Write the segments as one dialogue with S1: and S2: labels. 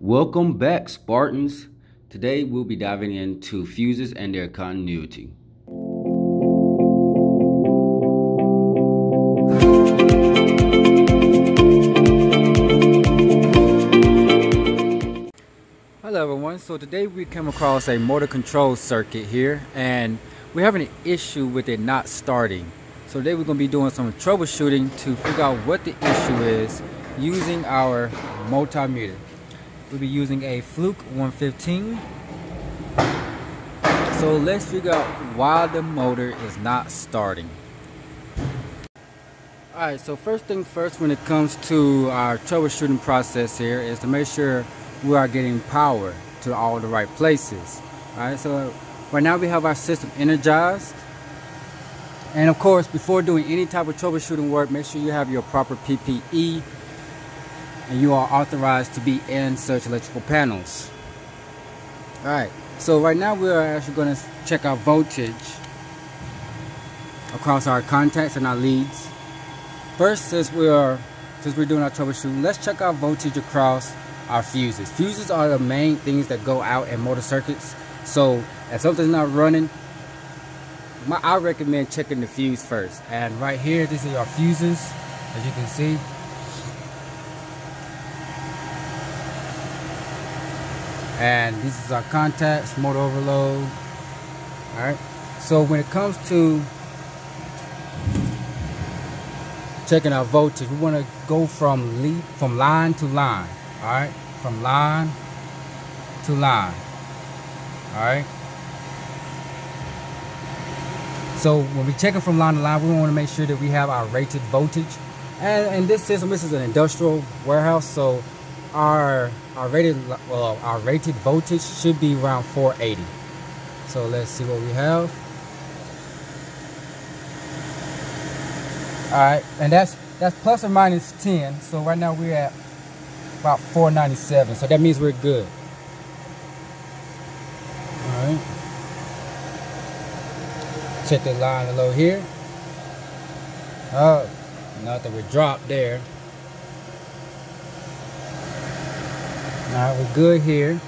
S1: Welcome back, Spartans. Today we'll be diving into fuses and their continuity. Hello everyone, so today we came across a motor control circuit here and we're having an issue with it not starting. So today we're going to be doing some troubleshooting to figure out what the issue is using our multimeter. We'll be using a Fluke 115. So let's figure out why the motor is not starting. Alright, so first thing first when it comes to our troubleshooting process here is to make sure we are getting power to all the right places. Alright, so right now we have our system energized. And of course, before doing any type of troubleshooting work, make sure you have your proper PPE and you are authorized to be in such electrical panels. Alright, so right now we are actually going to check our voltage across our contacts and our leads. First, since we are since we're doing our troubleshooting, let's check our voltage across our fuses. Fuses are the main things that go out in motor circuits. So if something's not running, my, I recommend checking the fuse first. And right here, this is our fuses, as you can see. And this is our contacts motor overload. All right so when it comes to checking our voltage we want to go from from line to line. All right from line to line. All right so when we check it from line to line we want to make sure that we have our rated voltage. And in this system this is an industrial warehouse so our our rated well our rated voltage should be around 480 so let's see what we have. All right and that's that's plus or minus 10 so right now we're at about 497 so that means we're good. All right. Check the line below here. Oh nothing we dropped there Alright, we're good here.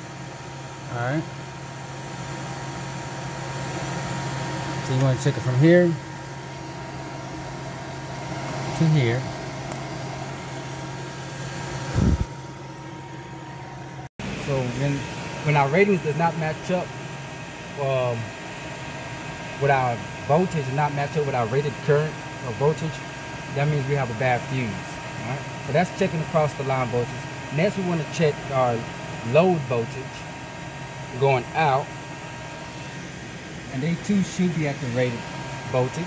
S1: Alright. So you want to check it from here to here. So when when our ratings does not match up um, with our voltage does not match up with our rated current or voltage, that means we have a bad fuse. Alright. So that's checking across the line voltage. Next, we want to check our load voltage going out. And they too should be at the rated voltage.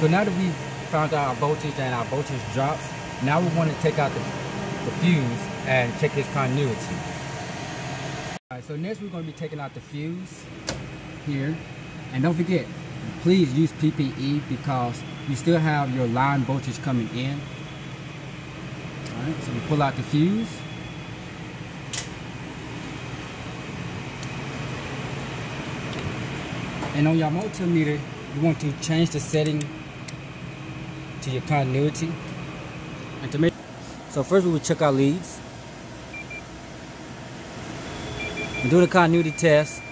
S1: So now that we've found out our voltage and our voltage drops, now we want to take out the the fuse and check its continuity. All right, so next we're going to be taking out the fuse here. And don't forget, please use PPE because you still have your line voltage coming in. All right, so we pull out the fuse. And on your multimeter, you want to change the setting to your continuity. And to make so first we will check our leads. And do the continuity test.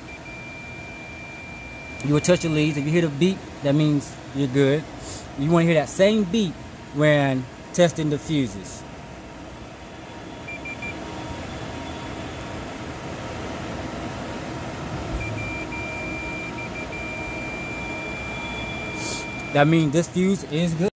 S1: You will touch your leads. If you hear the beep, that means you're good. You want to hear that same beep when testing the fuses. That means this fuse is good.